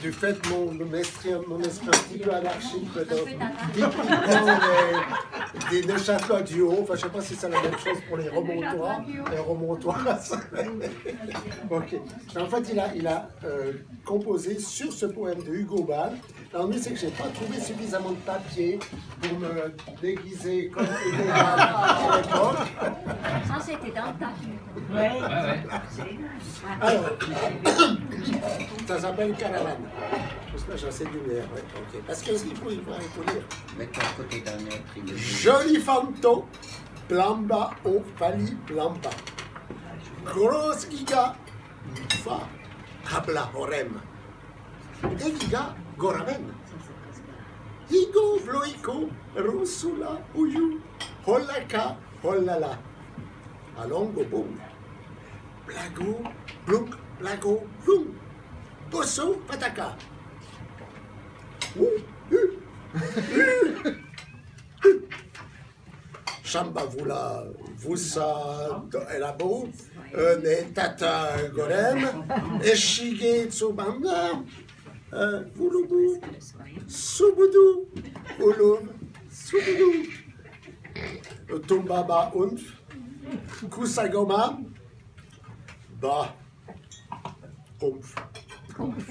du fait de mon, mon esprit, mon esprit un petit peu anarchique, typiquement des, des Neuchâtelois du haut, enfin je sais pas si c'est la même chose pour les remontois, les remontois. ok. En fait, il a, il a euh, composé sur ce poème de Hugo Ball. L'ennui, c'est que j'ai pas trouvé suffisamment de papier pour me déguiser comme Hugo Ball à l'époque. Ça, c'était dans le tas. Alors, ça s'appelle Caravane. J'espère que j'ai assez de lumière. ouais, ok. Parce qu'il faut, il faut, il faut lire. Mets-toi à côté il est Joli fanto, plamba o fali plamba. Gros giga, fa, habla horem. Egiga goramen. Higo vloiko, rusula uyu, holaka holala. Alongo boum. Blago, blunk, blago, blum. Bosso pataka. Shamba vula vusa elabo, ne tata gorem, eshige tsubanda, euh, vulubu, subudu, ulum, subudu, tumbaba unf, Kos seg, go man. Da Komf. Komf.